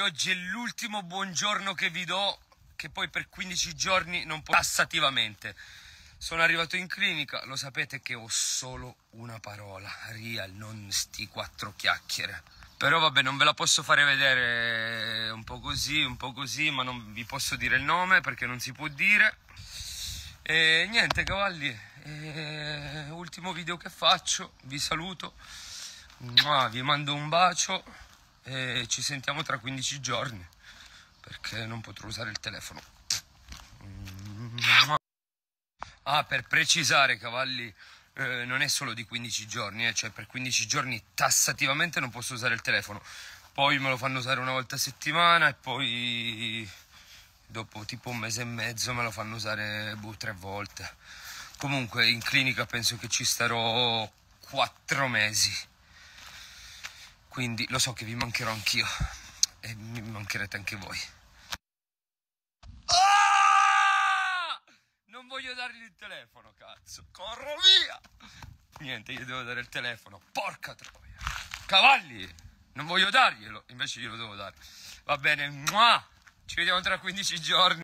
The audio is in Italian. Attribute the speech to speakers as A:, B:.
A: Oggi è l'ultimo buongiorno che vi do, che poi per 15 giorni non posso tassativamente. Sono arrivato in clinica, lo sapete che ho solo una parola, real, non sti quattro chiacchiere. Però vabbè, non ve la posso fare vedere un po' così, un po' così, ma non vi posso dire il nome perché non si può dire. E niente, cavalli, e... ultimo video che faccio, vi saluto, vi mando un bacio e ci sentiamo tra 15 giorni perché non potrò usare il telefono. Ah, per precisare, cavalli, eh, non è solo di 15 giorni, eh, cioè per 15 giorni tassativamente non posso usare il telefono. Poi me lo fanno usare una volta a settimana e poi dopo tipo un mese e mezzo me lo fanno usare boh, tre volte. Comunque in clinica penso che ci starò quattro mesi. Quindi lo so che vi mancherò anch'io e mi mancherete anche voi. voglio dargli il telefono, cazzo. Corro via. Niente, io devo dare il telefono. Porca troia. Cavalli, non voglio darglielo, invece glielo devo dare. Va bene, Mua! ci vediamo tra 15 giorni.